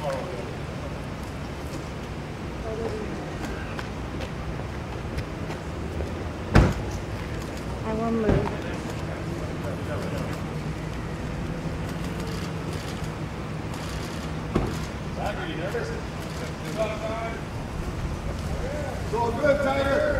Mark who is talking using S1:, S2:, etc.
S1: I will move. Tiger, you nervous?
S2: It's all good, Tiger.